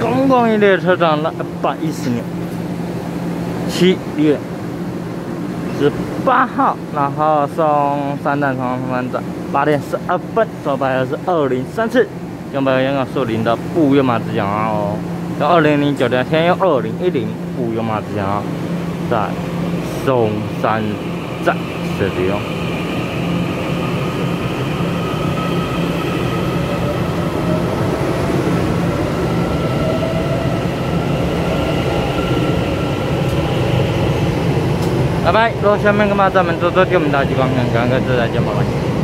公共列车站了一百一十年，七月十八号，然后送三站长方站，八点十二分，坐班的是二零三次，有没有香港树林的不约马之奖哦？有二零零九的天佑二零一零不约马之奖，在松山站使用。拜拜，如果下面干嘛咱们多多给我们打几光看，感恩各位再见，拜拜。